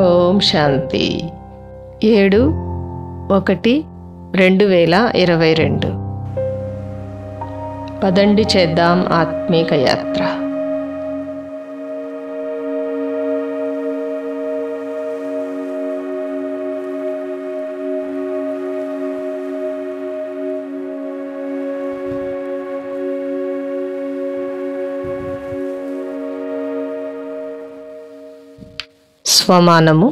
ఓం శాంతి. ఏడు ఒకటి రెండు వేల ఇరవై రెండు. పదండి చేద్దాం ఆత్మీక యాత్ర. స్వమానము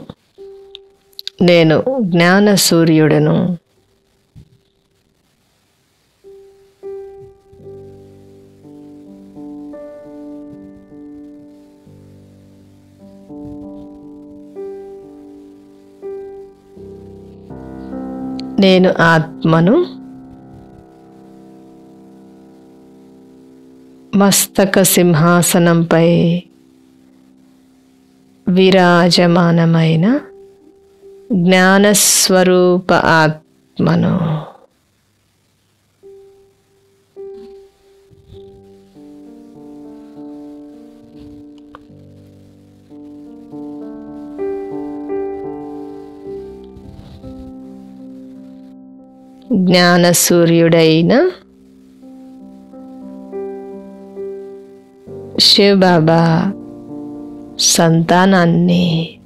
నేను జ్ఞాన సూర్యుడను నేను ఆత్మను మస్తక సింహాసనంపై విరాజమానమైన జ్ఞానస్వరూప ఆత్మను. జ్ఞానసూర్యుడైన శివబాబా సంతానాన్ని.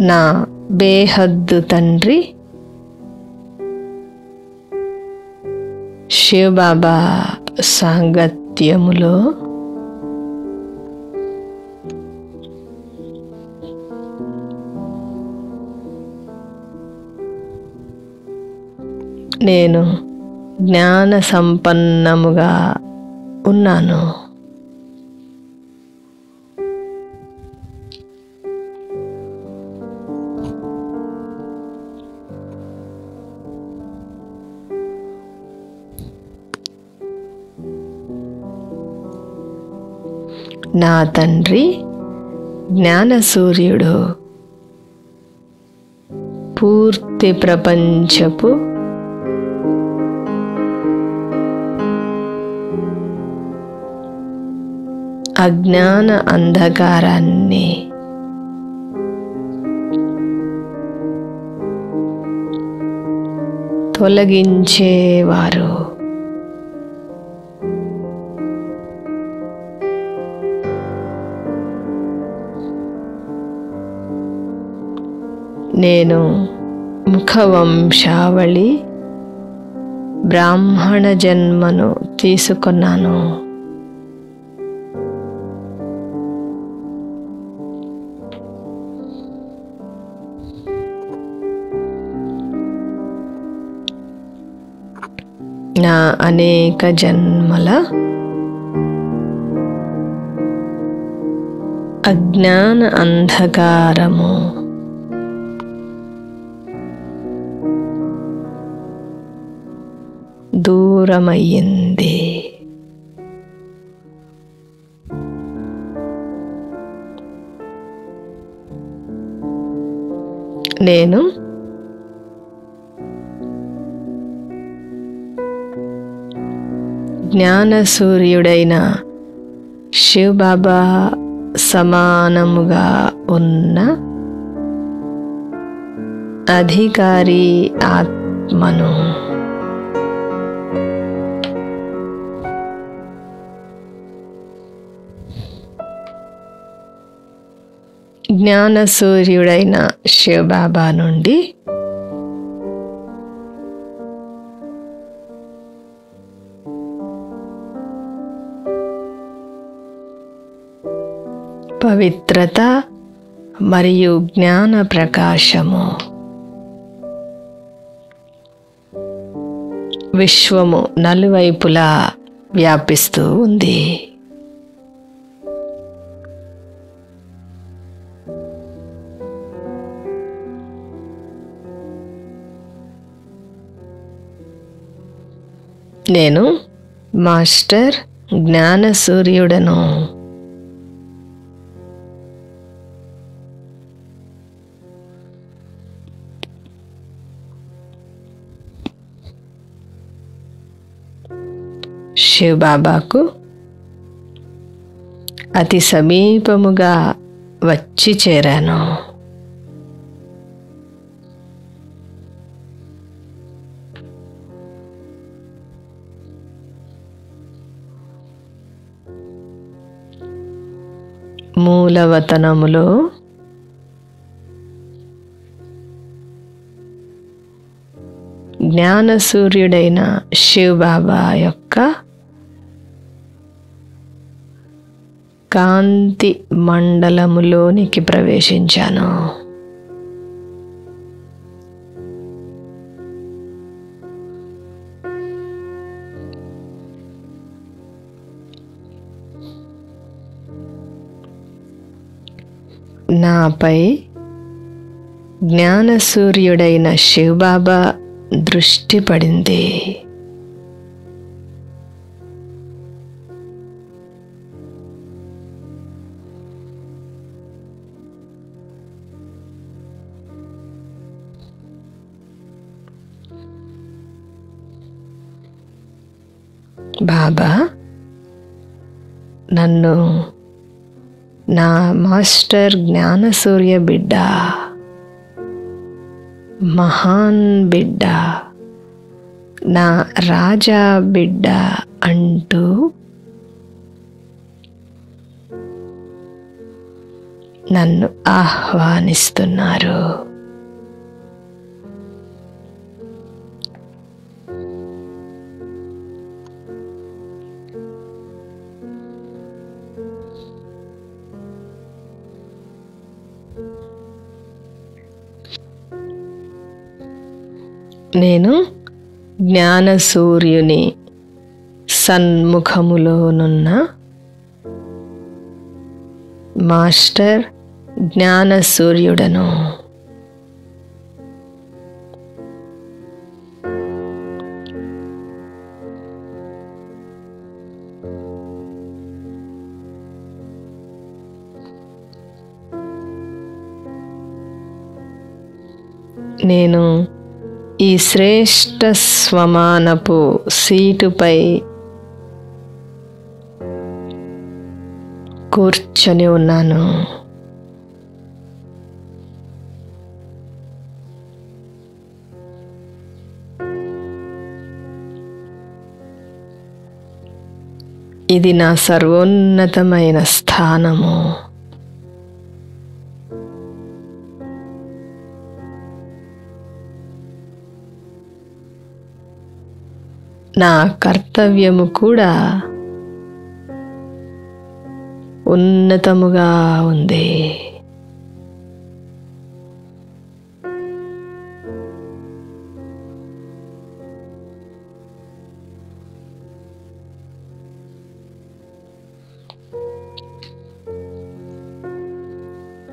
నా బేహద్దు తండ్రి శివబాబా సాంగత్యములో నేను జ్ఞాన సంపన్నముగా ఉన్నాను. నా తండ్రి జ్ఞానసూర్యుడు. పూర్తి ప్రపంచపు అజ్ఞాన అంధకారాన్ని. తొలగించేవారు. నేను ముఖవంశావళి బ్రాహ్మణ జన్మను తీసుకున్నాను. నా అనేక జన్మల అజ్ఞాన అంధకారము. దూరమయ్యింది. నేను జ్ఞానసూర్యుడైన శివబాబా సమానముగా ఉన్న అధికారి ఆత్మను. జ్ఞానసూర్యుడైన శివబాబా నుండి పవిత్రత మరియు జ్ఞాన ప్రకాశము. విశ్వము నలువైపులా వ్యాపిస్తూ ఉంది. నేను మాస్టర్ జ్ఞానసూర్యుడను. శివ్ బాబాకు అతి సమీపముగా వచ్చి చేరాను. మూలవతనములో జ్ఞానసూర్యుడైన శివబాబా యొక్క కాంతి మండలములోనికి ప్రవేశించాను. నాపై జ్ఞానసూర్యుడైన శివబాబా దృష్టి పడింది. బాబా నన్ను నా మాస్టర్ జ్ఞానసూర్య బిడ్డ మహాన్ బిడ్డ నా రాజా బిడ్డ అంటూ నన్ను ఆహ్వానిస్తున్నారు. నేను జ్ఞానసూర్యుని సన్ముఖములోనున్న మాస్టర్ జ్ఞానసూర్యుడను. శ్రేష్ట స్వమానపు సీటుపై కూర్చొని ఉన్నాను. ఇది నా సర్వోన్నతమైన స్థానము. నా కర్తవ్యము కూడా ఉన్నతముగా ఉంది.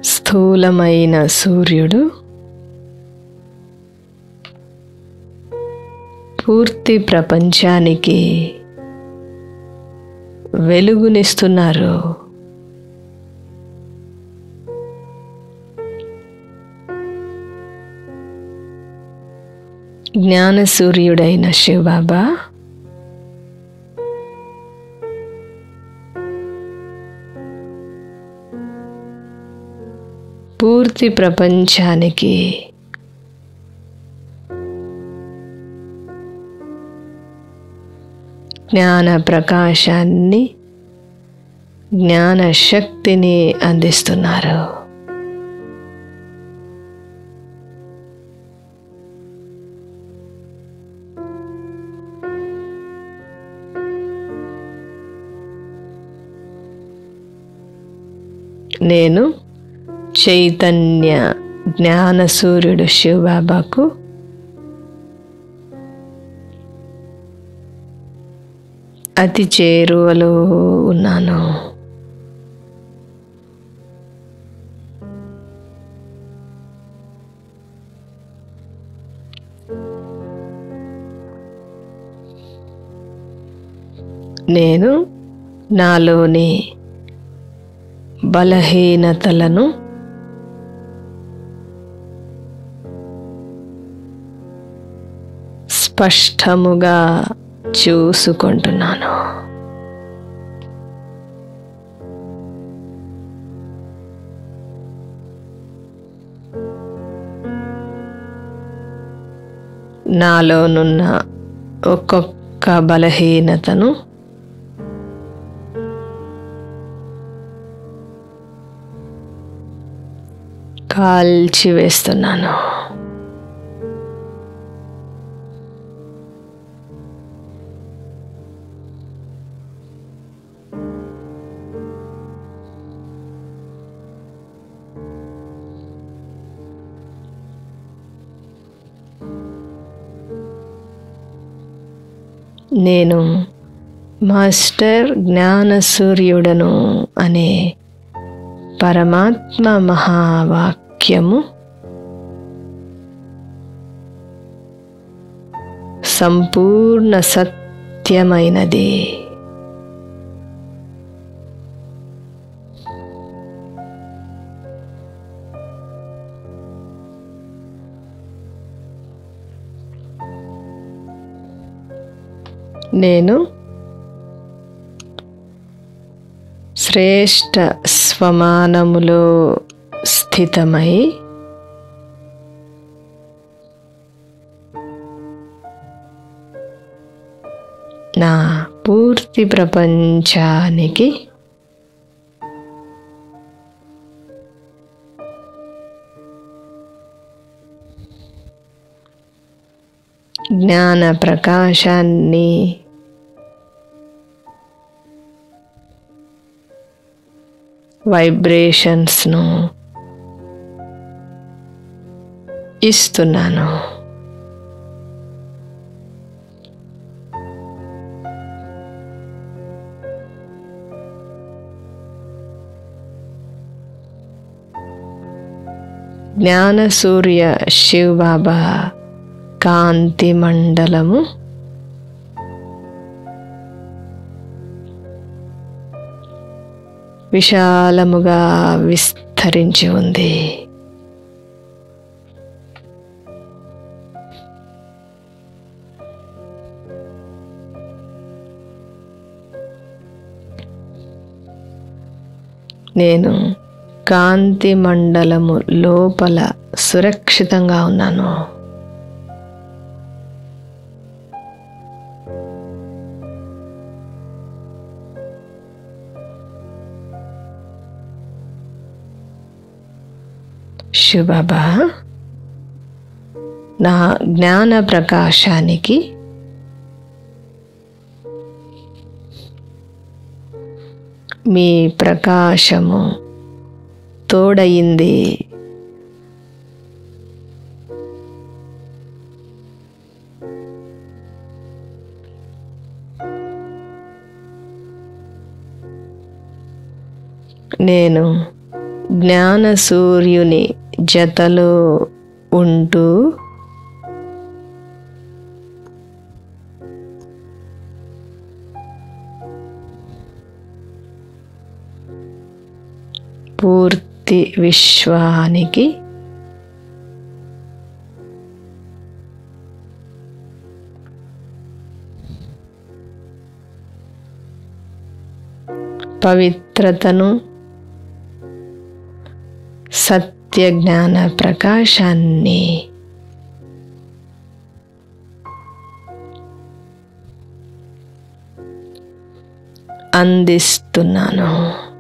స్థూలమైన సూర్యుడు పూర్తి ప్రపంచానికి వెలుగునిస్తున్నారు. జ్ఞానసూర్యుడైన శివబాబా పూర్తి ప్రపంచానికి జ్ఞాన ప్రకాశాన్ని జ్ఞాన శక్తిని అందిస్తున్నారు. నేను చైతన్య జ్ఞాన సూర్యుడు శివబాబాకు అతి చేరువలో ఉన్నాను. నేను నాలోని బలహీనతలను స్పష్టముగా చూసుకుంటున్నాను. నాలోనున్న ఒక్కొక్క బలహీనతను కాల్చివేస్తున్నాను. నేను మాస్టర్ జ్ఞాన సూర్యుడను అనే పరమాత్మ మహావాక్యము సంపూర్ణ సత్యమైనది. నేను శ్రేష్ట స్వమానములో స్థితమై నా పూర్తి ప్రపంచానికి జ్ఞాన ప్రకాశాన్ని వైబ్రేషన్స్ను ఇస్తున్నాను. జ్ఞాన సూర్య శివ్ బాబా కాంతి మండలము విశాలముగా విస్తరించి ఉంది. నేను కాంతి మండలము లోపల సురక్షితంగా ఉన్నాను. శుభబా నా జ్ఞాన ప్రకాశానికి మీ ప్రకాశము తోడయింది. నేను జ్ఞాన సూర్యుని జతలు ఉంటూ పూర్తి విశ్వానికి పవిత్రతను సత్ నిత్య జ్ఞాన ప్రకాశాన్ని. అందిస్తున్నాను.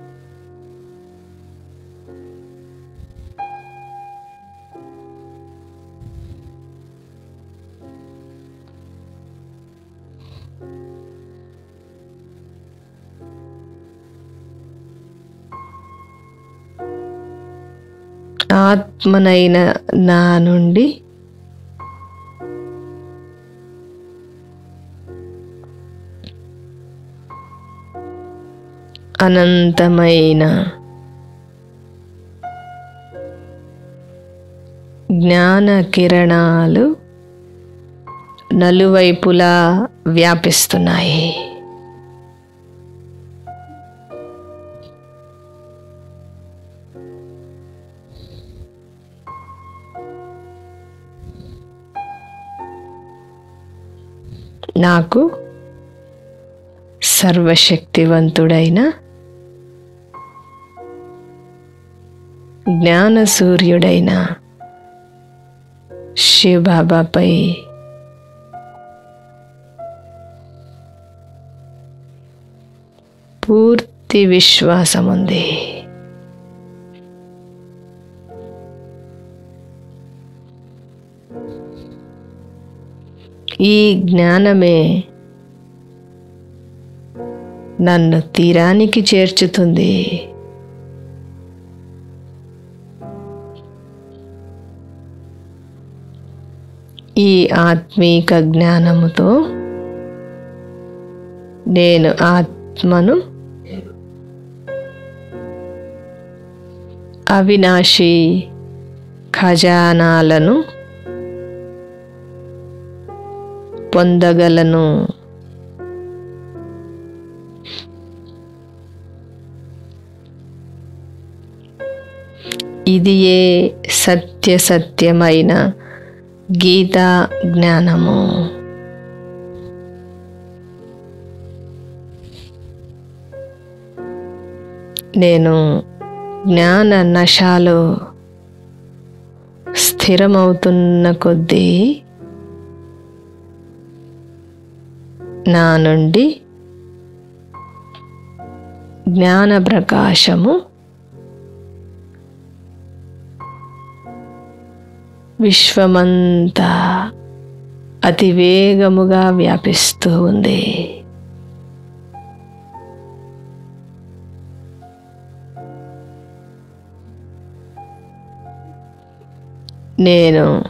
ఆత్మనైన నా నుండి అనంతమైన జ్ఞాన కిరణాలు నలువైపులా వ్యాపిస్తున్నాయి. నాకు సర్వశక్తివంతుడైన జ్ఞాన సూర్యుడైన శివబాబాపై పూర్తి విశ్వాసం ఉంది ఈ జ్ఞానమే నన్ను తీరానికి చేర్చుతుంది. ఈ ఆత్మీక జ్ఞానముతో నేను ఆత్మను అవినాశి ఖజానాలను పొందగలను. ఇది ఏ సత్య సత్యమైన గీతా జ్ఞానము. నేను జ్ఞాన నశాలో స్థిరమవుతున్న కొద్దీ నా నుండి జ్ఞాన ప్రకాశము విశ్వమంతా అతి వేగముగా వ్యాపిస్తూ ఉంది. నేను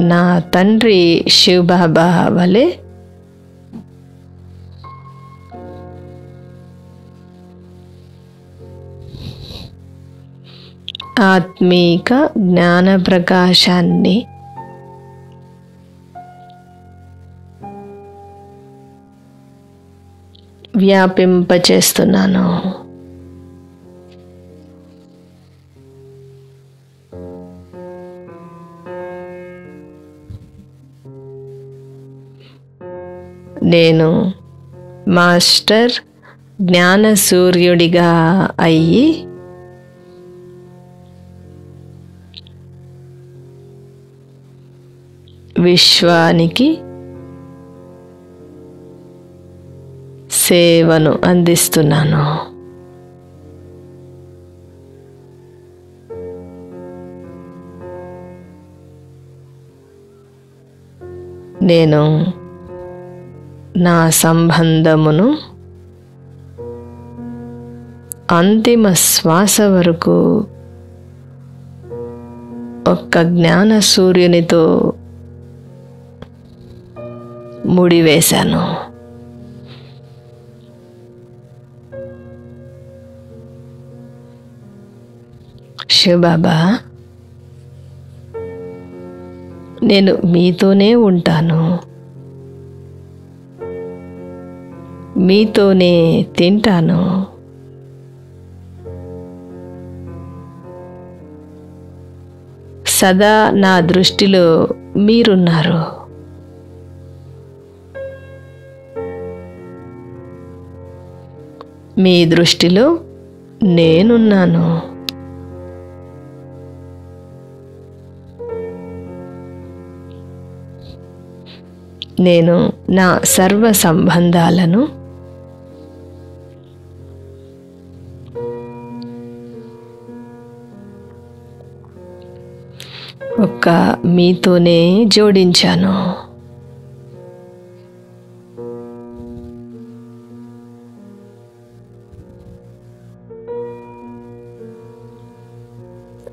నా తండ్రి శివబాబా వలె ఆధ్యాత్మిక జ్ఞాన ప్రకాశాన్ని వ్యాపింపచేస్తున్నాను. నేను మాస్టర్ జ్ఞాన సూర్యుడిగా అయ్యి విశ్వానికి సేవను అందిస్తున్నాను. నేను నా సంబంధమును అంతిమ శ్వాస వరకు ఒక్క జ్ఞాన సూర్యునితో ముడివేశాను. శివబాబా నేను మీతోనే ఉంటాను. మీతోనే తింటాను. సదా నా దృష్టిలో మీరున్నారు. మీ దృష్టిలో నేనున్నాను. నేను నా సర్వ సంబంధాలను ఒక్క మీతోనే జోడించాను.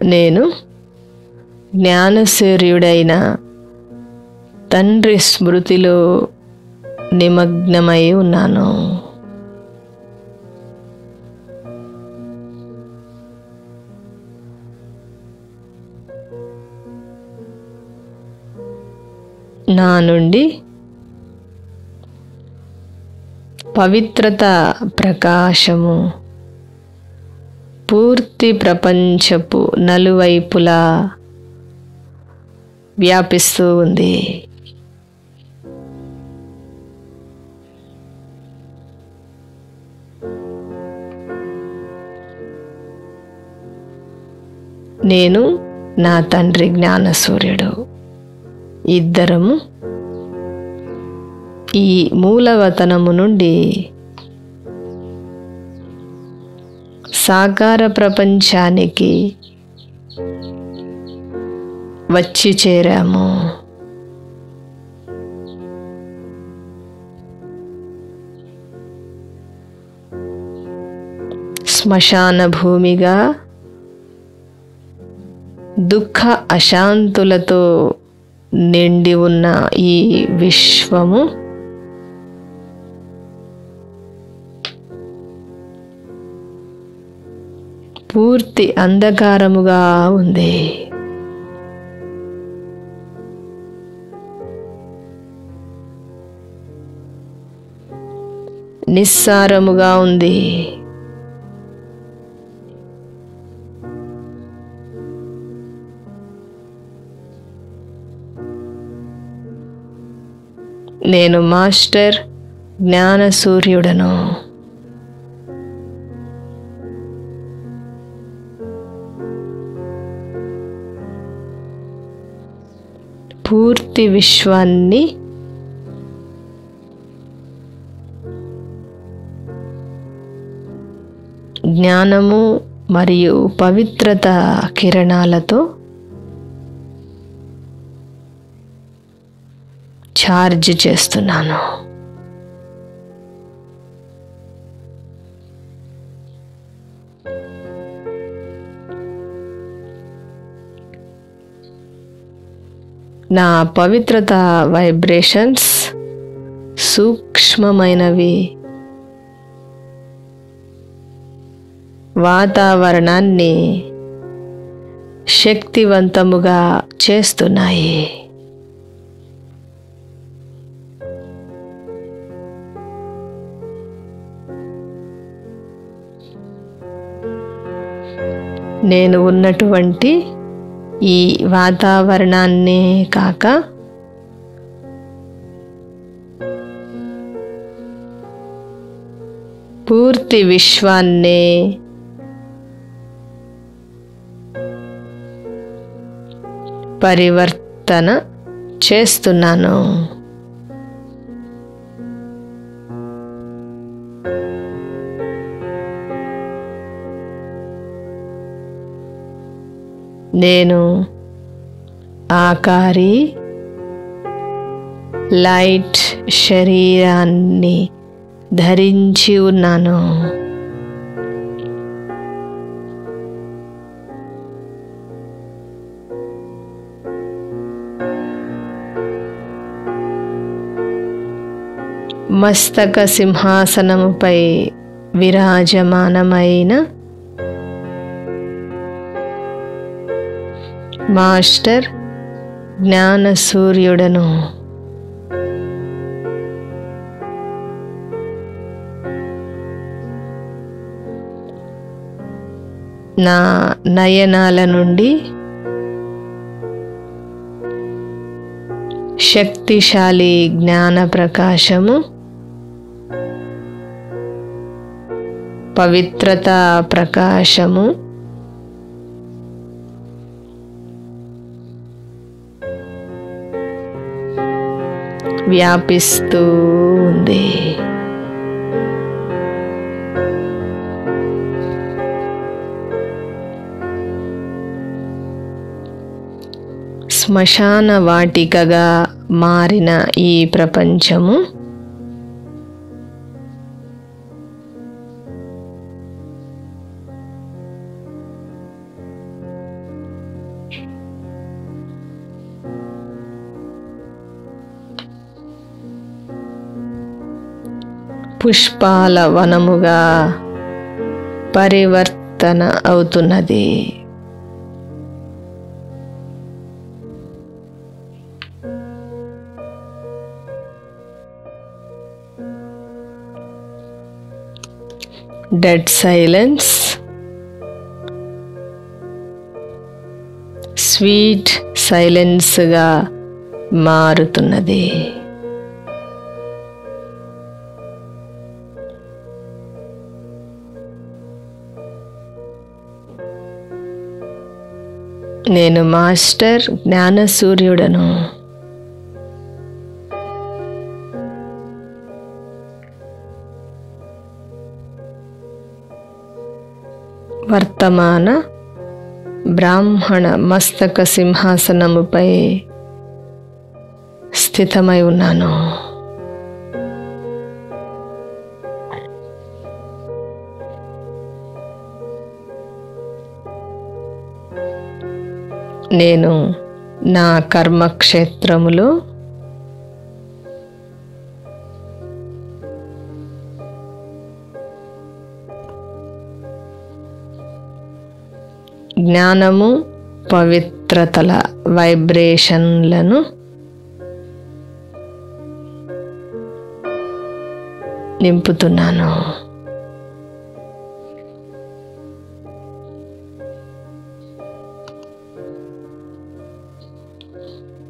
నేను జ్ఞానసూర్యుడైన తండ్రి స్మృతిలో నిమగ్నమై ఉన్నాను. నా నుండి పవిత్రత ప్రకాశము పూర్తి ప్రపంచపు నలువైపులా వ్యాపిస్తూ ఉంది. నేను నా తండ్రి జ్ఞానసూర్యుడు. ఇద్దరము ఈ మూలవతనము నుండి సాకార ప్రపంచానికి వచ్చి చేరాము. శ్మశాన భూమిగా దుఃఖ అశాంతులతో నిండి ఉన్న ఈ విశ్వము పూర్తి అంధకారముగా ఉంది. నిస్సారముగా ఉంది. నేను మాస్టర్ జ్ఞాన సూర్యుడను పూర్తి విశ్వాన్ని జ్ఞానము మరియు పవిత్రత కిరణాలతో ఛార్జ్ చేస్తున్నాను. నా పవిత్రత వైబ్రేషన్స్ సూక్ష్మమైనవి. వాతావరణాన్ని శక్తివంతముగా చేస్తున్నాయి. నేను ఉన్నటువంటి ఈ వాతావరణాన్నే కాక పూర్తి విశ్వాన్నే పరివర్తన చేస్తున్నాను. నేను ఆకారి లైట్ శరీరాన్ని ధరించి ఉన్నాను. మస్తక సింహాసనముపై విరాజమానమైన మాస్టర్ జ్ఞాన సూర్యుడను నా నయనాల నుండి శక్తిశాలి జ్ఞాన ప్రకాశము పవిత్రత ప్రకాశము వ్యాపిస్తూ ఉంది. శ్మశాన వాటికగా మారిన ఈ ప్రపంచము పుష్పాల వనముగా పరివర్తన అవుతున్నది. డెడ్ సైలెన్స్ స్వీట్ సైలెన్స్గా మారుతున్నది. నేను మాస్టర్ జ్ఞాన సూర్యుడను వర్తమాన బ్రాహ్మణ మస్తక సింహాసనముపై స్థితమై ఉన్నాను. నేను నా కర్మక్షేత్రములో జ్ఞానము పవిత్రతల వైబ్రేషన్లను నింపుతున్నాను.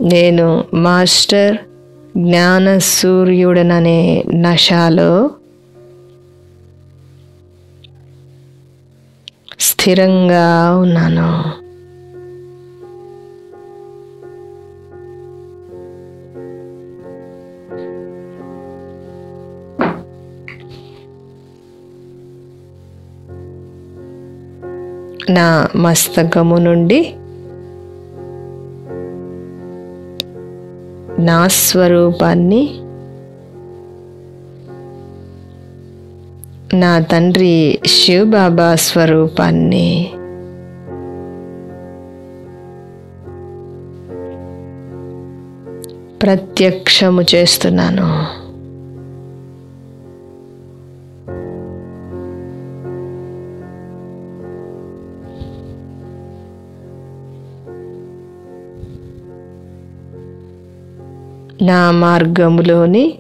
నేను మాస్టర్ జ్ఞాన సూర్యుడననే నశాలో స్థిరంగా ఉన్నాను. నా మస్తకము నుండి నా స్వరూపాన్ని నా తండ్రి శివబాబా స్వరూపాన్ని ప్రత్యక్షము చేస్తున్నాను. మార్గములోని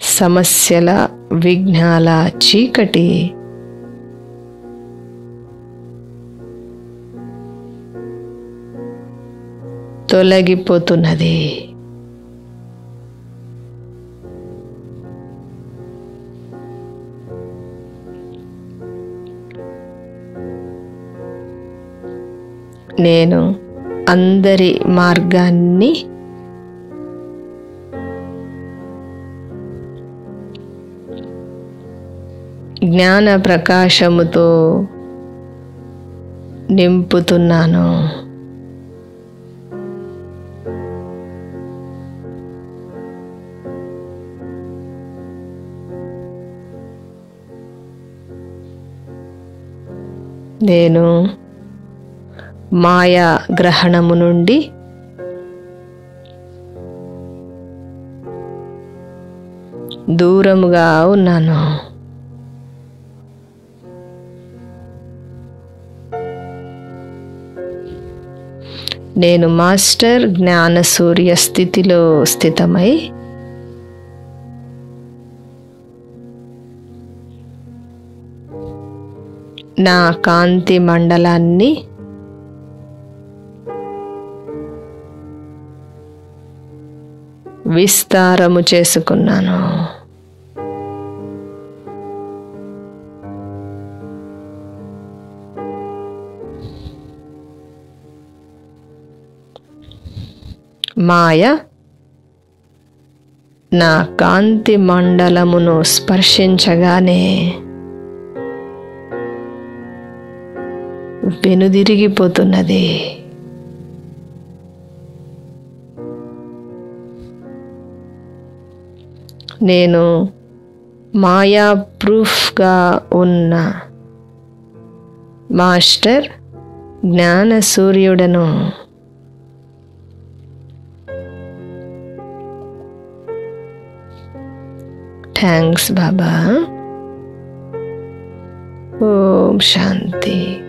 సమస్యల విఘ్నాల చీకటి. తొలగిపోతున్నది. నేను అందరి మార్గాన్ని జ్ఞాన ప్రకాశముతో నింపుతున్నాను. నేను మాయా గ్రహణము నుండి దూరముగా ఉన్నాను. నేను మాస్టర్ జ్ఞాన సూర్య స్థితిలో స్థితమై నా కాంతి మండలాన్ని విస్తారము చేసుకున్నాను. మాయ నా కాంతి మండలమును స్పర్శించగానే వెనుదిరిగిపోతున్నది. నేను మాయా ప్రూఫ్గా ఉన్న మాస్టర్ జ్ఞాన సూర్యుడను thanks Baba. Om Shanti.